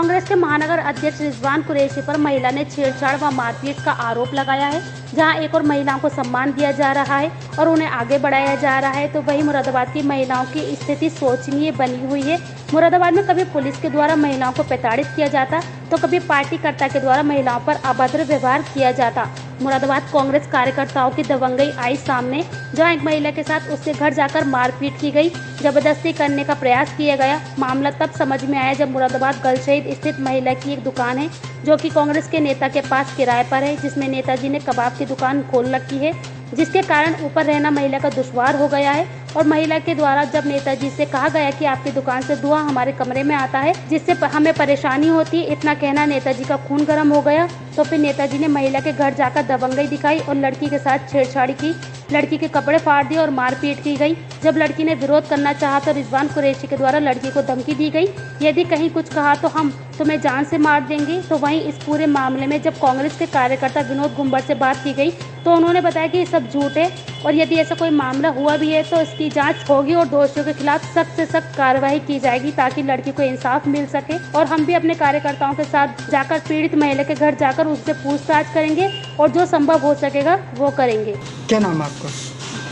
कांग्रेस के महानगर अध्यक्ष रिजवान कुरैशी पर महिला ने छेड़छाड़ व मारपीट का आरोप लगाया है, जहाँ एक और महिलाओं को सम्मान दिया जा रहा है और उन्हें आगे बढ़ाया जा रहा है। तो वहीं मुरादाबाद की महिलाओं की स्थिति शोचनीय बनी हुई है। मुरादाबाद में कभी पुलिस के द्वारा महिलाओं को प्रताड़ित किया जाता तो कभी पार्टीकर्ता के द्वारा महिलाओं पर अभद्र व्यवहार किया जाता। मुरादाबाद कांग्रेस कार्यकर्ताओं की दबंगई आई सामने, जहाँ एक महिला के साथ उसके घर जाकर मारपीट की गई। ज़बरदस्ती करने का प्रयास किया गया। मामला तब समझ में आया जब मुरादाबाद गल शहीद स्थित महिला की एक दुकान है, जो कि कांग्रेस के नेता के पास किराए पर है, जिसमें नेताजी ने कबाब की दुकान खोल रखी है, जिसके कारण ऊपर रहना महिला का दुश्वार हो गया है। और महिला के द्वारा जब नेताजी से कहा गया कि आपकी दुकान से धुआँ हमारे कमरे में आता है, जिससे हमें परेशानी होती, इतना कहना नेताजी का खून गर्म हो गया। तो फिर नेताजी ने महिला के घर जाकर दबंगई दिखाई और लड़की के साथ छेड़छाड़ी की। लड़की के कपड़े फाड़ दिए और मारपीट की गई। जब लड़की ने विरोध करना चाहा तो रिजवान कुरैशी के द्वारा लड़की को धमकी दी गई। यदि कहीं कुछ कहा तो हम तुम्हें जान से मार देंगे। तो वहीं इस पूरे मामले में जब कांग्रेस के कार्यकर्ता विनोद गुम्बर से बात की गई तो उन्होंने बताया कि ये सब झूठ है और यदि ऐसा कोई मामला हुआ भी है तो इसकी जाँच होगी और दोषियों के खिलाफ सख्त से सख्त कार्रवाई की जाएगी ताकि लड़की को इंसाफ मिल सके। और हम भी अपने कार्यकर्ताओं के साथ जाकर पीड़ित महिला के घर जाकर उससे पूछताछ करेंगे और जो संभव हो सकेगा वो करेंगे। क्या नाम है आपका?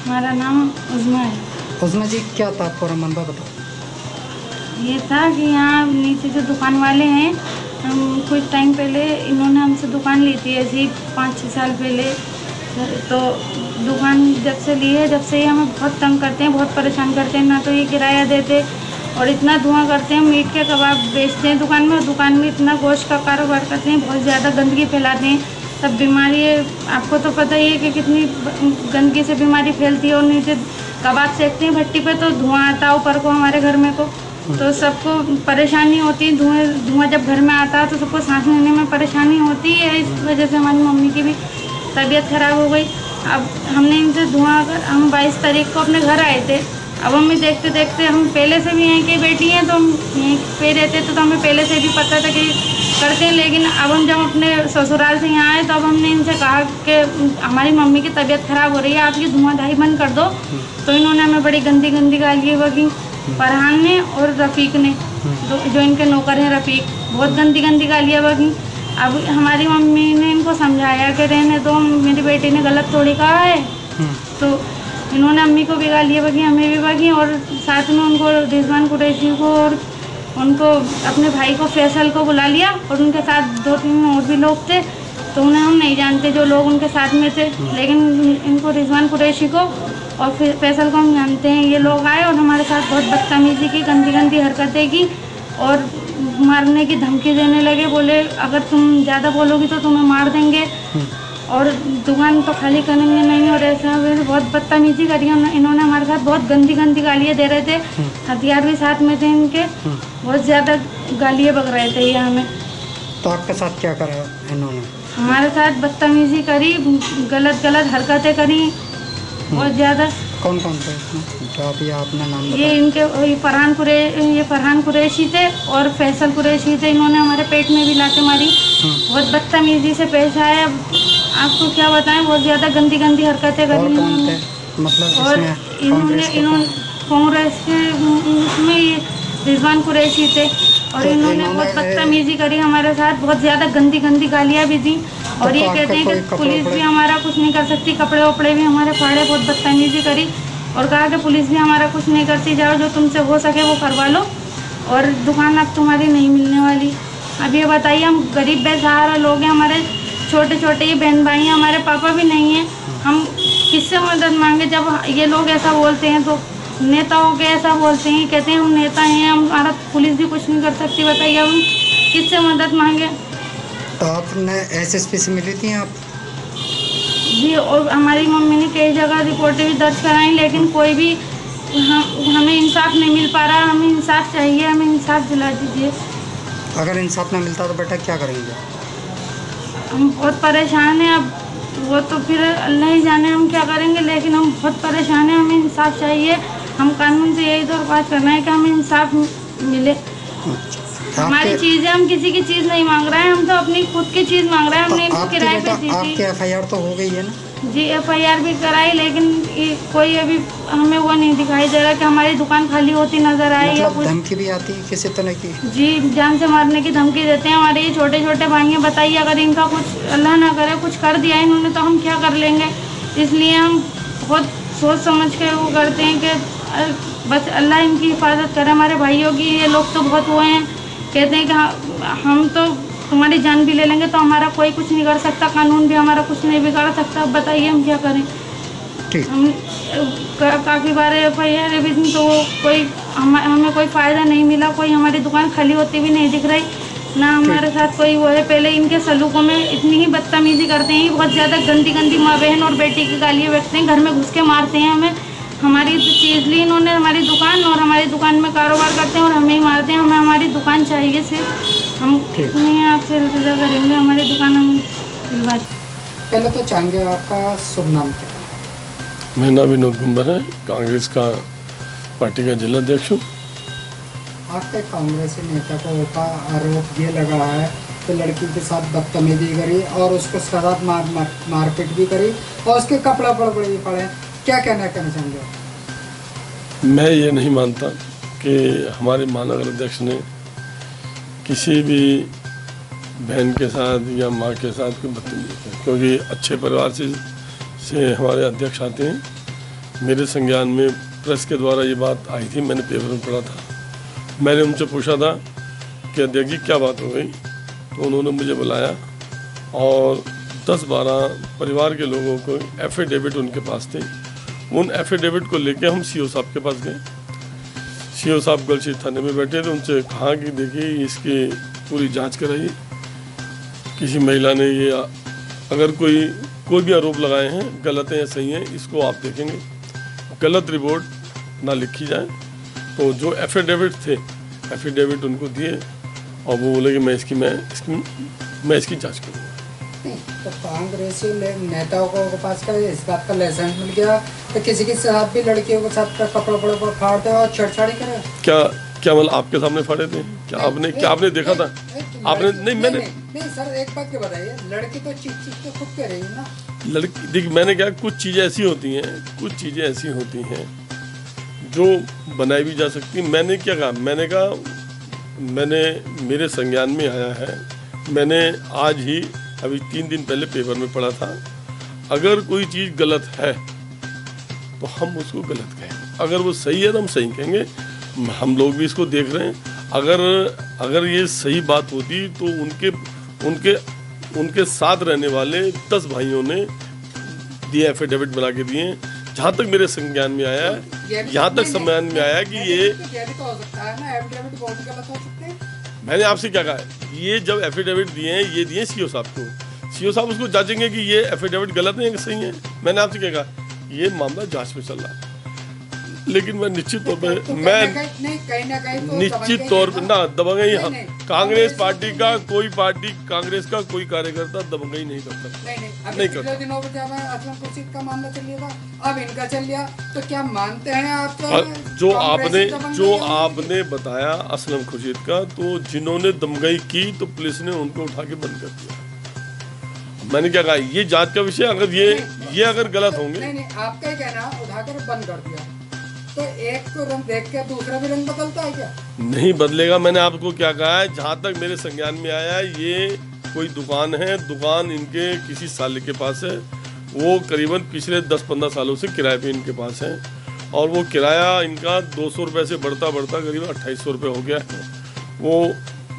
हमारा नाम उजमा है। उजमा जी क्या था पूरा मनबा बताओ। ये था कि यहाँ नीचे जो दुकान वाले हैं हम कुछ टाइम पहले इन्होंने हमसे दुकान ली थी ऐसे ही पाँच छः साल पहले। तो दुकान जब से ली है जब से ये हमें बहुत तंग करते हैं बहुत परेशान करते हैं ना तो ये किराया देते और इतना धुआँ करते हैं मीट के कबाब बेचते हैं दुकान में और दुकान में इतना गोश्त का कारोबार करते हैं, बहुत ज़्यादा गंदगी फैलाते हैं। तब बीमारी आपको तो पता ही है कि कितनी गंदगी से बीमारी फैलती है और नीचे कबाब सेकते हैं भट्टी पे तो धुआँ आता ऊपर को हमारे घर में को तो सबको परेशानी होती है, धुएँ, धुआँ जब घर में आता है तो सबको सांस लेने में परेशानी होती है, इस वजह से हमारी मम्मी की भी तबीयत खराब हो गई। अब हमने इनसे धुआँ कर, हम बाईस तारीख को अपने घर आए थे। अब हमें देखते देखते हम पहले से भी यहीं के बेटी हैं तो हम यहीं पे रहते थे तो हमें पहले से भी पता था कि करते हैं लेकिन अब हम जब अपने ससुराल से यहाँ आए तो अब हमने इनसे कहा कि हमारी मम्मी की तबीयत खराब हो रही है आप ये धुआंधाई बंद कर दो। तो इन्होंने हमें बड़ी गंदी गंदी गालियाँ बगी फरहान ने और रफ़ीक ने जो, जो इनके नौकर हैं रफ़ीक बहुत गंदी गंदी गालियाँ बगी अब हमारी मम्मी ने इनको समझाया कि रहने दो मेरी बेटी ने गलत थोड़ी कहा है। तो इन्होंने अम्मी को भी गालियाँ बगी हमें भी बगी और साथ में उनको रिजवान कुरैशी को और उनको अपने भाई को, फैसल को बुला लिया और उनके साथ दो तीन और भी लोग थे तो उन्हें हम नहीं जानते जो लोग उनके साथ में थे, लेकिन इनको रिजवान कुरैशी को और फिर फैसल को हम जानते हैं। ये लोग आए और हमारे साथ बहुत बदतमीजी की गंदी गंदी हरकतें की और मारने की धमकी देने लगे, बोले, अगर तुम ज़्यादा बोलोगी तो तुम्हें मार देंगे। और दुकान तो खाली करेंगे नहीं और ऐसा फिर बहुत बदतमीजी करी इन्होंने हमारे साथ बहुत गंदी गंदी गालियाँ दे रहे थे। हथियार भी साथ में थे इनके। बहुत ज़्यादा गालियाँ बक रहे थे ये हमें। तो आपके साथ क्या करा इन्होंने? हमारे साथ बदतमीजी करी गलत गलत हरकतें करी। बहुत ज़्यादा। कौन कौन थे जो अभी आपने नाम ये इनके ये फरहान कुरे ये फरहान कुरैशी थे और फैसल कुरैशी थे। इन्होंने हमारे पेट में भी लाते मारी। बहुत बदतमीजी से पेश अब आपको क्या बताएँ बहुत ज़्यादा गंदी गंदी हरकतें करी इन्होंने मतलब और इन्होंने इन्होंने कांग्रेस के उसमें रिजवान कुरैशी थे। और तो इन्होंने बहुत बदतमीजी करी हमारे साथ बहुत ज़्यादा गंदी गंदी गालियाँ भी दी। और ये तो कहते हैं कि पुलिस भी हमारा कुछ नहीं कर सकती कपड़े वपड़े भी हमारे फाड़े बहुत बदतमीजी करी। और कहा कि पुलिस भी हमारा कुछ नहीं करती जाओ जो तुमसे हो सके वो करवा लो। और दुकान अब तुम्हारी नहीं मिलने वाली। अब ये बताइए हम गरीब बेसहारा लोग हैं हमारे छोटे छोटे ये बहन भाई हैं हमारे पापा भी नहीं हैं। हम किससे मदद मांगे? जब ये लोग ऐसा बोलते हैं तो नेताओं के ऐसा बोलते हैं कहते हैं हम नेता हैं हम हमारा पुलिस भी कुछ नहीं कर सकती बताइए हम किससे मदद मांगे? तो आपने एसएसपी से मिली थी आप? जी और हमारी मम्मी ने कई जगह रिपोर्टें भी दर्ज कराई लेकिन कोई भी हम हमें इंसाफ नहीं मिल पा रहा। हमें इंसाफ चाहिए हमें इंसाफ दिला दीजिए। अगर इंसाफ ना मिलता तो बेटा क्या करेंगे? हम बहुत परेशान हैं, अब वो तो फिर अल्लाह ही जाने हम क्या करेंगे, लेकिन हम बहुत परेशान हैं, हमें इंसाफ चाहिए। हम कानून से यही दरख्वास्त करना है कि हमें इंसाफ मिले। हमारी चीज़ें हम किसी की चीज़ नहीं मांग रहे हैं हम तो अपनी खुद की चीज़ मांग रहे हैं हमने किराए पे दी आपकी थी एफ़ तो हो गई है ना? जी एफ़ आई आर भी कराई लेकिन कोई अभी हमें वो नहीं दिखाई दे रहा कि हमारी दुकान खाली होती नज़र आई मतलब धमकी भी आती है किसी तरह की? जी जान से मारने की धमकी देते हैं हमारे ये छोटे छोटे भाई हैं बताइए अगर इनका कुछ अल्लाह ना करे कुछ कर दिया इन्होंने तो हम क्या कर लेंगे? इसलिए हम बहुत सोच समझ के वो करते हैं कि बस अल्लाह इनकी हिफाजत करे हमारे भाइयों की ये लोग तो बहुत हुए हैं। कहते हैं कि हाँ, हम तो तुम्हारी जान भी ले लेंगे तो हमारा कोई कुछ नहीं कर सकता कानून भी हमारा कुछ नहीं बिगाड़ सकता। अब बताइए हम क्या करें? हम काफ़ी बार एफ़ आई आर भी तो कोई हम, हमें कोई फ़ायदा नहीं मिला कोई हमारी दुकान खाली होती भी नहीं दिख रही ना हमारे साथ कोई वो है। पहले इनके सलूकों में इतनी ही बदतमीजी करते हैं बहुत ज़्यादा गंदी गंदी माँ बहन और बेटी की गालियाँ बैठते हैं घर में घुस के मारते हैं हमें। हमारी तो चीज़ ली इन्होंने हमारी दुकान और हमारी दुकान में कारोबार करते हैं और हमें ही मारते हैं हमें हमारी दुकान चाहिए सिर्फ़। हम नहीं आपसे इल्तजा करेंगे हमारी दुकान हम दिलवा पहले तो चाहेंगे आपका शुभ नाम क्या? मेरा नाम विनोद कुंबर है कांग्रेस का पार्टी का जिला अध्यक्ष हूँ। आपके कांग्रेसी नेता को का आरोप ये लगा है कि लड़की के साथ बदतमीजी करी और उसको सजात मार मार मारपीट भी करी और उसके कपड़ा पड़ भी पड़े। क्या कहना कहना चाहेंगे? मैं ये नहीं मानता कि हमारे महानगर अध्यक्ष ने किसी भी बहन के साथ या माँ के साथ कोई बदतमीजी की क्योंकि अच्छे परिवार से से हमारे अध्यक्ष आते हैं। मेरे संज्ञान में प्रेस के द्वारा ये बात आई थी, मैंने पेपर में पढ़ा था। मैंने उनसे पूछा था कि अध्यक्ष जी, क्या बात हो गई? तो उन्होंने मुझे बुलाया और 10-12 परिवार के लोगों को एफिडेविट उनके पास थे। उन एफिडेविट को लेके हम सीओ साहब के पास गए। सीओ साहब गलशी थाने में बैठे थे, उनसे कहा कि देखिए, इसकी पूरी जाँच कराइए। किसी महिला ने ये अगर कोई कोई भी आरोप लगाए हैं, गलत हैं या सही हैं, इसको आप देखेंगे। गलत रिपोर्ट ना लिखी जाए। तो जो एफिडेविट थे एफिडेविट उनको दिए और वो बोले कि मैं इसकी मैं इसकी मैं इसकी जाँच करूँगा। नहीं तो कांग्रेसी नेताओं को पास का इस बात का लाइसेंस मिल गया। तो किसी के साथ भी लड़कियों के साथ कपड़ा पड़ा पर फाड़ते और छेड़छाड़ी करे। क्या क्या मतलब आपके सामने फाड़े थे? क्या आपने क्या आपने देखा था? आपने नहीं मैंने नहीं, सर एक बात के बताइए लड़की तो चीख चीख के खुद कह रही है ना। लड़की देख मैंने क्या कुछ चीज़ें ऐसी होती हैं कुछ चीज़ें ऐसी होती हैं जो बनाई भी जा सकती मैंने क्या कहा? मैंने कहा मैंने मेरे संज्ञान में आया है। मैंने आज ही अभी तीन दिन पहले पेपर में पढ़ा था अगर कोई चीज़ गलत है तो हम उसको गलत कहें अगर वो सही है तो हम सही कहेंगे। हम लोग भी इसको देख रहे हैं। अगर अगर ये सही बात होती तो उनके उनके उनके साथ रहने वाले दस भाइयों ने दिए एफिडेविट बना के दिए। जहाँ तक मेरे संज्ञान में आया है यहाँ तक संज्ञान में आया कि ये तो हो है हो हैं। मैंने आपसे क्या कहा ये जब एफिडेविट दिए हैं, ये दिए सीओ साहब को। सीओ साहब उसको जांचेंगे कि ये एफिडेविट गलत है कि सही है। मैंने आपसे कहा, ये मामला जाँच में चल रहा है। लेकिन मैं निश्चित तौर पर मैं निश्चित तौर पर ना दबंगई हम कांग्रेस तो पार्टी का कोई पार्टी कांग्रेस का कोई कार्यकर्ता दबंगई नहीं करता नहीं करता। दिनों में जब असलम खुर्शीद का मामला चल लिया था अब इनका चल लिया तो क्या मानते हैं आप जो आपने जो आपने बताया असलम खुर्शीद का तो जिन्होंने दमगई की तो पुलिस ने उनको उठा के बंद कर दिया। मैंने क्या कहा ये जाँच का विषय अगर ये ये अगर गलत होंगे। नहीं नहीं आपका कहना उठाकर बंद कर दिया। तो क्या? नहीं बदलेगा, मैंने आपको क्या कहा है, जहाँ तक मेरे संज्ञान में आया है, ये कोई दुकान है, दुकान इनके किसी साल के पास है, वो करीबन पिछले 10-15 सालों से किराए पे इनके पास है, और वो किराया इनका दो सौ रुपये से बढ़ता बढ़ता करीबन अट्ठाईस सौ रुपये हो गया है। वो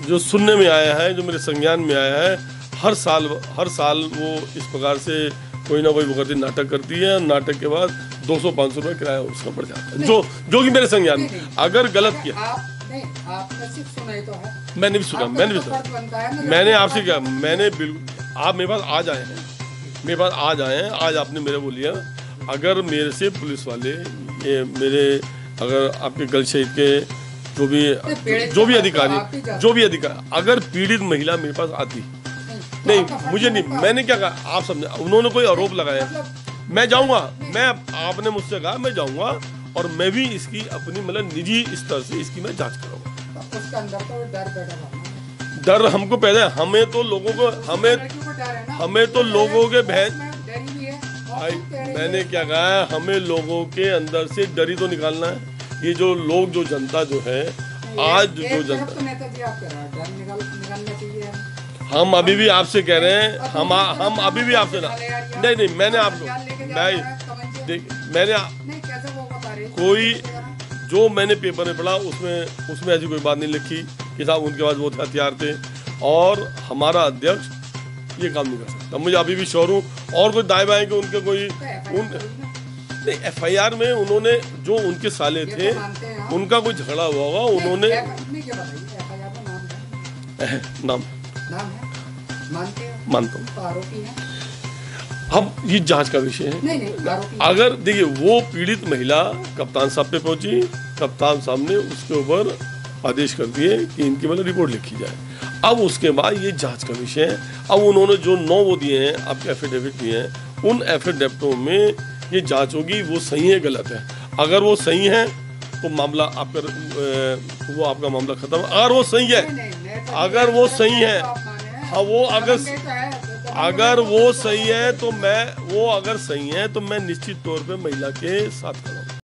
जो सुनने में आया है, जो मेरे संज्ञान में आया है, हर साल हर साल वो इस प्रकार से कोई ना कोई बकरती नाटक करती है, नाटक के बाद 200-500 रुपये किराया उसका बढ़ जाता है। जो जो कि मेरे संज्ञान में अगर गलत किया। तो है। मैंने भी सुना मैंने भी तो सुना। मैंने आपसे क्या मैंने बिल्कुल आप मेरे पास आज आए हैं। मेरे पास आज आए हैं आज आपने मेरे को लिया। अगर मेरे से पुलिस वाले ये मेरे अगर आपके गल शहीद के जो भी जो भी पास तो अधिकारी जो भी अधिकारी अगर पीड़ित महिला मेरे पास आती। तो नहीं मुझे नहीं मैंने क्या कहा आप समझे उन्होंने कोई आरोप लगाया? मतलब मैं जाऊँगा। मैं आपने मुझसे कहा मैं जाऊँगा और मैं भी इसकी अपनी मतलब निजी स्तर से इसकी मैं जाँच करूँगा तो उसके अंदर तो डर बैठा हुआ। डर हमको पैदा है। हमें तो लोगों को हमें हमें तो लोगों के बहन भाई मैंने क्या कहा है? हमें लोगों के अंदर से डर ही तो निकालना है। ये जो लोग जो जनता जो है आज जो जनता हम अभी भी आपसे कह रहे हैं हम आ, हम अभी भी आपसे ना नहीं नहीं मैंने आपको मैं देख मैंने हैं? कोई जो मैंने पेपर में पढ़ा उसमें उसमें ऐसी कोई बात नहीं लिखी कि साहब उनके पास बहुत हथियार थे और हमारा अध्यक्ष ये काम नहीं कर सकता मुझे अभी भी शोर हूँ और कोई दाएँ बाएँ के उनके कोई उन नहीं एफ़ में उन्होंने जो उनके साले थे तो। उनका कोई झगड़ा हुआ होगा उन्होंने नाम नाम है? मानते हैं? मानता हूँ। तो आरोपी है? अब ये जाँच का विषय है। नहीं नहीं अगर देखिए वो पीड़ित महिला कप्तान साहब पे पहुँची कप्तान साहब ने उसके ऊपर आदेश कर दिए कि इनकी मतलब रिपोर्ट लिखी जाए। अब उसके बाद ये जाँच का विषय है। अब उन्होंने जो नौ वो दिए हैं आपके एफिडेविट दिए हैं उन एफिडेविटों में ये जाँच होगी वो सही है गलत है। अगर वो सही है तो मामला आपका वो आपका मामला खत्म अगर वो सही है, अगर वो सही है, हैं। वो अगर अगर वो सही है तो मैं, वो अगर सही है तो मैं निश्चित तौर पे महिला के साथ खड़ा